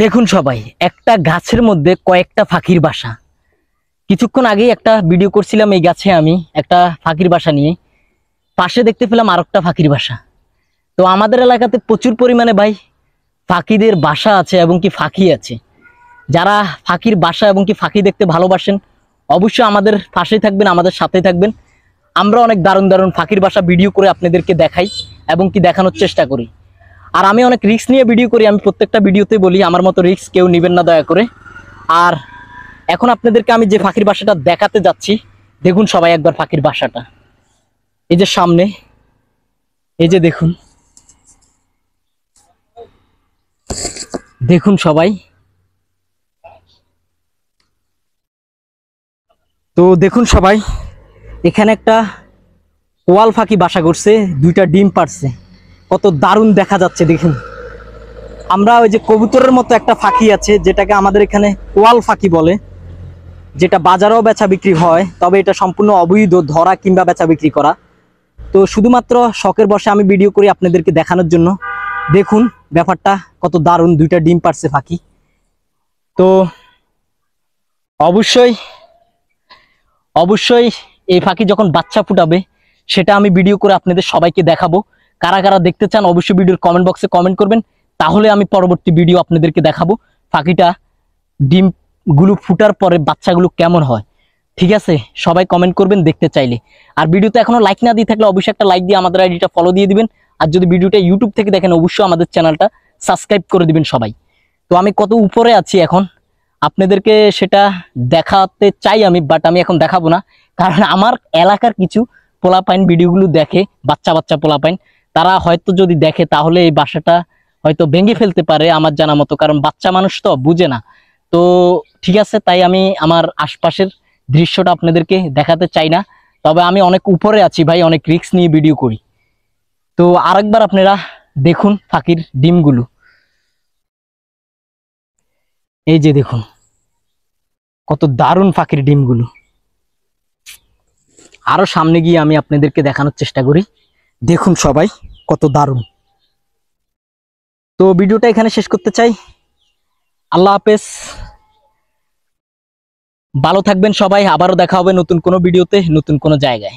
দেখুন সবাই, একটা গাছের মধ্যে কয়েকটা ফাঁকির বাসা। কিছুক্ষণ আগেই একটা ভিডিও করছিলাম এই গাছে আমি, একটা ফাঁকির বাসা নিয়ে। পাশে দেখতে পেলাম আর একটা ফাঁকির বাসা। তো আমাদের এলাকাতে প্রচুর পরিমাণে ভাই ফাঁকিদের বাসা আছে এবং কি ফাঁকি আছে। যারা ফাঁকির বাসা এবং কি ফাঁকি দেখতে ভালোবাসেন, অবশ্যই আমাদের পাশেই থাকবেন, আমাদের সাথেই থাকবেন। আমরা অনেক দারুণ দারুণ ফাঁকির বাসা ভিডিও করে আপনাদেরকে দেখাই এবং কি দেখানোর চেষ্টা করি। আর আমি অনেক রিস্ক নিয়ে ভিডিও করি, আমি প্রত্যেকটা ভিডিওতে বলি, আমার মতো রিস্ক কেউ নেবেন না দয়া করে। আর এখন আপনাদেরকে আমি যে ফাঁকির বাসাটা দেখাতে যাচ্ছি, দেখুন সবাই একবার ফাঁকির বাসাটা। এই যে সামনে, এই যে দেখুন। দেখুন সবাই। তো দেখুন সবাই, এখানে একটা কোয়াল ফাঁকি বাসা করছে, দুইটা ডিম পারছে কত দারুণ দেখা যাচ্ছে, দেখুন। আমরা ওই যে কবুতরের মতো একটা ফাঁকি আছে, যেটাকে আমাদের এখানে ওয়াল ফাঁকি বলে, যেটা বাজারেও বেচা বিক্রি হয়, তবে এটা সম্পূর্ণ অবৈধ, ধরা কিংবা বেচা বিক্রি করা। তো শুধুমাত্র শখের বসে আমি ভিডিও করি আপনাদেরকে দেখানোর জন্য। দেখুন ব্যাপারটা, কত দারুণ, দুইটা ডিম পারছে ফাঁকি। তো অবশ্যই অবশ্যই এই ফাঁকি যখন বাচ্চা ফুটাবে, সেটা আমি ভিডিও করে আপনাদের সবাইকে দেখাবো। কারা কারা দেখতে চান অবশ্যই ভিডিওর কমেন্ট বক্সে কমেন্ট করবেন। তাহলে আমি পরবর্তী ভিডিও আপনাদেরকে দেখাবো পাখিটা ডিমগুলো ফুটার পরে বাচ্চাগুলো কেমন হয়। ঠিক আছে? সবাই কমেন্ট করবেন দেখতে চাইলে। আর ভিডিওতে এখনও লাইক না দিয়ে থাকলে অবশ্যই একটা লাইক দিয়ে আমাদের আইডিটা ফলো দিয়ে দিবেন। আর যদি ভিডিওটা ইউটিউব থেকে দেখেন, অবশ্যই আমাদের চ্যানেলটা সাবস্ক্রাইব করে দিবেন সবাই। তো আমি কত উপরে আছি এখন? আপনাদেরকে সেটা দেখাতে চাই আমি বাট আমি এখন দেখাবো না। কারণ আমার এলাকার কিছু পোলাপাইন ভিডিওগুলো দেখে বাচ্চা বাচ্চা পোলাপাইন তারা হয়তো যদি দেখে, তাহলে এই বাসাটা হয়তো ভেঙে ফেলতে পারে আমার জানা মতো। কারণ বাচ্চা মানুষ তো, বুঝে না। তো ঠিক আছে, তাই আমি আমার আশপাশের দৃশ্যটা আপনাদেরকে দেখাতে চাই না। তবে আমি অনেক উপরে আছি ভাই, অনেক রিস্ক নিয়ে ভিডিও করি। তো আরেকবার আপনারা দেখুন ফাঁকির ডিমগুলো। এই যে দেখুন, কত দারুণ ফাঁকির ডিমগুলো। আরও সামনে গিয়ে আমি আপনাদেরকে দেখানোর চেষ্টা করি। দেখুন সবাই কত দারুণ। তো ভিডিওটা এখানে শেষ করতে চাই। আল্লাহ হাফেজ। ভালো থাকবেন সবাই। আবারও দেখা হবে নতুন কোনো ভিডিওতে, নতুন কোনো জায়গায়।